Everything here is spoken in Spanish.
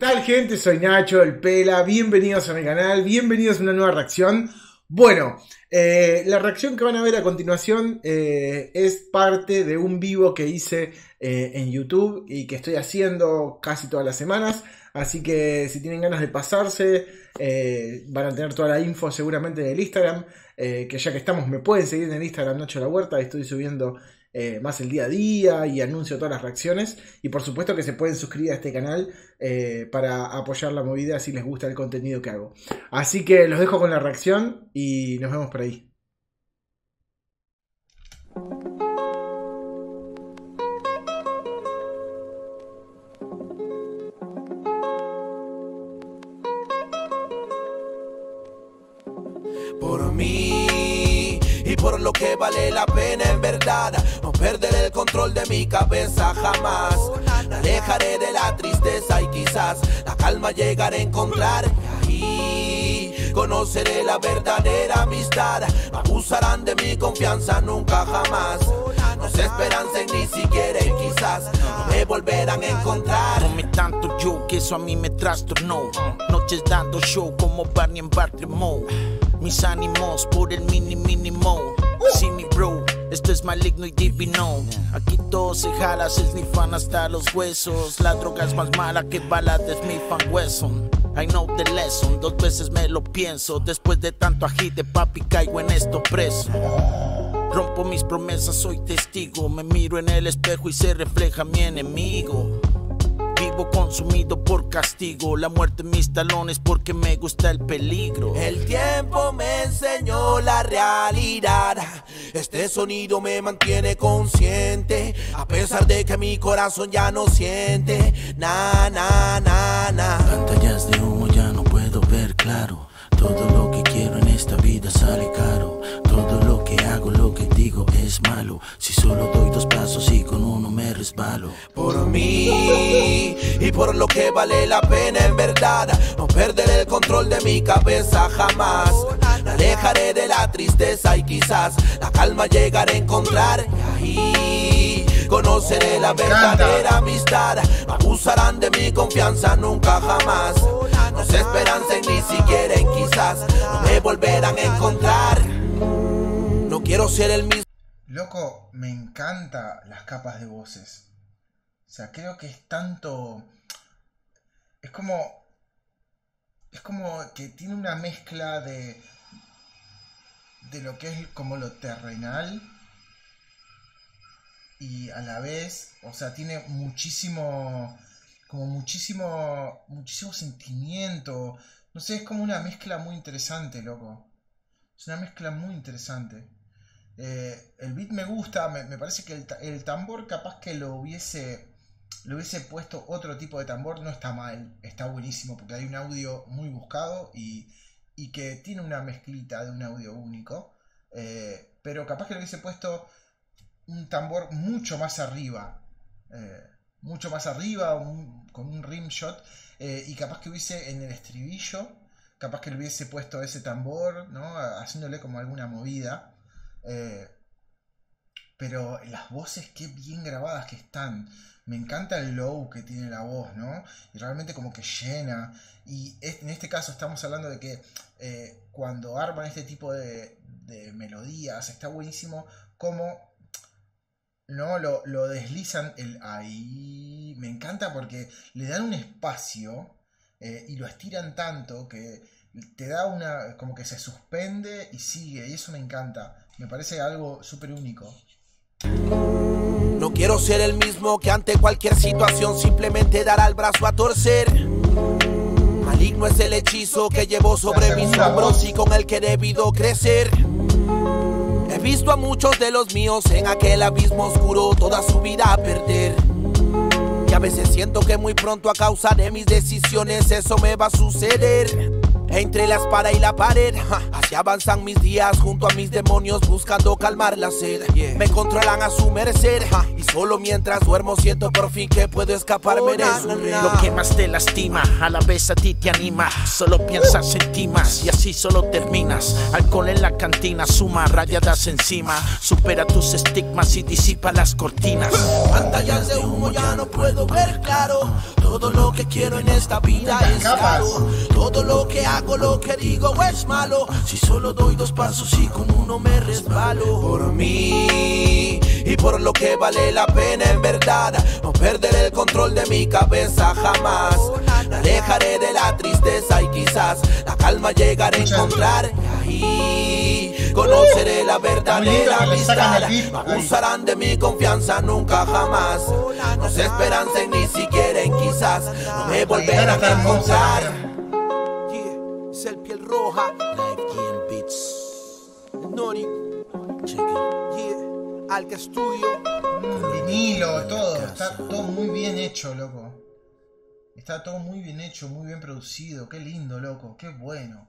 tal gente? Soy Nacho, el Pela, bienvenidos a mi canal, bienvenidos a una nueva reacción. Bueno, eh, la reacción que van a ver a continuación eh, es parte de un vivo que hice eh, en YouTube y que estoy haciendo casi todas las semanas. Así que si tienen ganas de pasarse, van a tener toda la info seguramente en el Instagram. que ya que estamos, me pueden seguir en el Instagram Nacho La Huerta. Estoy subiendo eh, más el día a día y anuncio todas las reacciones. Y por supuesto que se pueden suscribir a este canal eh, para apoyar la movida si les gusta el contenido que hago. Así que los dejo con la reacción y nos vemos por ahí. Por mí por lo que vale la pena en verdad perder el control de mi cabeza jamás. Me alejaré de la tristeza y quizás la calma llegaré a encontrar. Y ahí conoceré la verdadera amistad. Abusarán de mi confianza nunca jamás. No se esperanza ni siquiera quizás no me volverán a encontrar. Come tanto yo que eso a mí me trastornó. Noches dando show como Barney en Baltimore. Mis ánimos por el mini mínimo. See me bro esto es maligno y divino. Aquí todo se jala, se snifan hasta los huesos. La droga es más mala que balas de Smith Wesson. I know the lesson, dos veces me lo pienso. Después de tanto agite, papi, caigo en esto preso. Rompo mis promesas, soy testigo. Me miro en el espejo y se refleja mi enemigo consumido por castigo. La muerte en mis talones porque me gusta el peligro. El tiempo me enseñó la realidad. Este sonido me mantiene consciente. A pesar de que mi corazón ya no siente. Na, na, na, na. Pantallas de humo ya no puedo ver claro. Todo lo que quiero en esta vida sale caro. Todo lo que hago, lo que digo es malo. Si solo doy dos pasos y con uno me resbalo. Por mí y por lo que vale la pena en verdad. No perderé el control de mi cabeza jamás. Me alejaré de la tristeza y quizás la calma llegaré a encontrar. Y ahí conoceré la verdadera amistad. No abusarán de mi confianza nunca jamás. No se esperanza ni siquiera en quizás no me volverán a encontrar. Loco, me encanta las capas de voces. O sea, creo que es tanto. Es como. Es como que tiene una mezcla de. de lo que es como lo terrenal. Y a la vez, o sea, tiene muchísimo. como muchísimo. muchísimo sentimiento. No sé, es como una mezcla muy interesante, loco. Es una mezcla muy interesante. Eh, el beat me gusta, me, parece que el, tambor capaz que lo hubiese, lo hubiese puesto otro tipo de tambor, no está mal, está buenísimo porque hay un audio muy buscado y, que tiene una mezclita de un audio único. Eh, pero capaz que le hubiese puesto un tambor mucho más arriba. Eh, mucho más arriba, con un rim shot. y capaz que hubiese en el estribillo, capaz que le hubiese puesto ese tambor, ¿no? Haciéndole como alguna movida. Eh, pero las voces, qué bien grabadas que están. Me encanta el low que tiene la voz, ¿no? Y realmente como que llena. Y en este caso estamos hablando de que eh, cuando arman este tipo de, melodías, está buenísimo como ¿no? Lo, deslizan el ahí. Me encanta porque le dan un espacio eh, y lo estiran tanto que te da una. como que se suspende y sigue. Y eso me encanta. Me parece algo súper único. No quiero ser el mismo que ante cualquier situación simplemente dará el brazo a torcer. Maligno es el hechizo que llevo sobre mis hombros y con el que he debido crecer. He visto a muchos de los míos en aquel abismo oscuro toda su vida perder. Y a veces siento que muy pronto a causa de mis decisiones eso me va a suceder. Entre la espada y la pared, así avanzan mis días junto a mis demonios buscando calmar la sed. Me controlan a su merecer y solo mientras duermo siento por fin que puedo escaparme de su. Lo que más te lastima, a la vez a ti te anima. Solo piensas en ti más y así solo terminas. Alcohol en la cantina, suma rayadas encima. Supera tus estigmas y disipa las cortinas. Pantallas de humo ya no puedo ver claro. Todo lo que quiero en esta vida es caro. Todo lo que hago, lo que digo es malo. Si solo doy dos pasos y con uno me resbalo. Por mí y por lo que vale la pena en verdad. No perder el control de mi cabeza jamás. Me alejaré de la tristeza y quizás la calma llegaré a encontrar. Ahí conoceré la verdadera amistad. No abusarán de mi confianza nunca jamás. No se esperancen ni siquiera en quizás. No me volverán a encontrar. Yeah, Alca Studio. Vinilo, todo. Está todo muy bien hecho, loco. Está todo muy bien hecho, muy bien producido. Qué lindo, loco. Qué bueno.